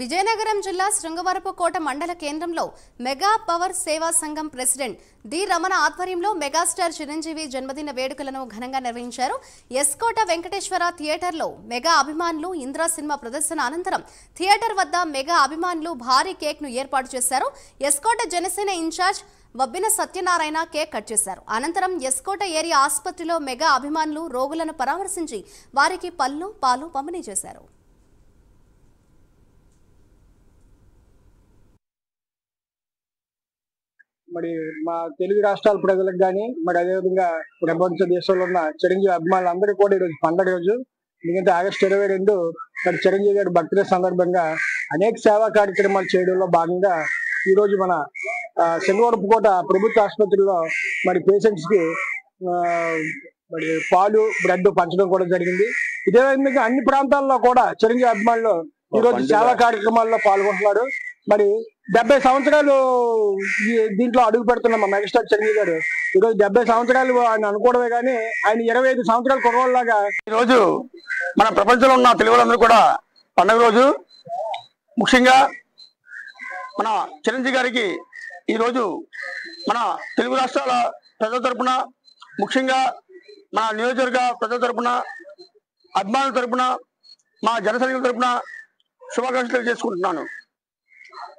విజయనగరం జిల్లా శృంగవరపుకోట మండల కేంద్రంలో మెగా పవర్ సేవా సంఘం ప్రెసిడెంట్ ది రమణ ఆధ్వర్యంలో మెగాస్టార్ చిరంజీవి జన్మదిన వేడుకలను ఘనంగా నిర్వహించారు. ఎస్కోట వెంకటేశ్వర థియేటర్లో మెగా అభిమానులు ఇంద్రా సినిమా ప్రదర్శన అనంతరం థియేటర్ వద్ద మెగా అభిమానులు భారీ కేక్ను ఏర్పాటు చేశారు. S Kota Janasena incharge Vabbina Satyanarayana cake cut చేశారు. అనంతరం ఎస్కోట ఏరియా ఆసుపత్రిలో మెగా అభిమానులు రోగులను పరామర్శించి వారికి పళ్ళు పాలు పంపిణీ చేశారు. మరి మా తెలుగు రాష్ట్రాల ప్రజలకు కానీ మరి అదేవిధంగా ప్రపంచ దేశంలో ఉన్న చిరంజీవి అభిమానులందరికీ కూడా ఈరోజు పండగ రోజు. ఎందుకంటే ఆగస్టు ఇరవై రెండు మరి చిరంజీవి గారి బర్త్డే సందర్భంగా అనేక సేవా కార్యక్రమాలు చేయడంలో భాగంగా ఈ రోజు మన ఆ, శనివారపుకోట ప్రభుత్వ ఆసుపత్రిలో మరి పేషెంట్స్కి మరి పాలు బ్రెడ్ పంచడం కూడా జరిగింది. ఇదే విధంగా అన్ని ప్రాంతాల్లో కూడా చిరంజీవి అభిమానులు ఈ రోజు సేవా కార్యక్రమాల్లో పాల్గొంటున్నారు. మరి డెబ్బై సంవత్సరాలు దీంట్లో అడుగు పెడుతున్న మా మెగాస్టార్ చిరంజీవి గారు. ఈరోజు డెబ్బై సంవత్సరాలు ఆయన అనుకోవడమే కానీ ఆయన ఇరవై ఐదు సంవత్సరాలు కుర్రవాళ్ళలాగా ఈ రోజు మన ప్రపంచంలో ఉన్న తెలుగులందరూ కూడా పండుగ రోజు ముఖ్యంగా మన చిరంజీవి గారికి ఈరోజు మన తెలుగు రాష్ట్రాల ప్రజల తరపున ముఖ్యంగా మన నియోజకవర్గ ప్రజల తరపున అభిమానుల తరపున మా జనసైనికుల తరపున శుభాకాంక్షలు తెలియజేసుకుంటున్నాను.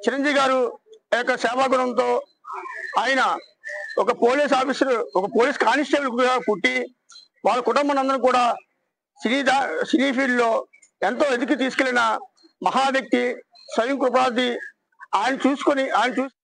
చిరంజీవి గారు యొక్క సేవాగుణంతో ఆయన ఒక పోలీస్ ఆఫీసర్ ఒక పోలీస్ కానిస్టేబుల్ పుట్టి వాళ్ళ కుటుంబం అందరూ కూడా సినీ సినీ ఫీల్డ్లో ఎంతో ఎదికి తీసుకెళ్ళిన మహావ్యక్తి స్వయం కృపాది ఆయన చూసుకొని ఆయన చూసి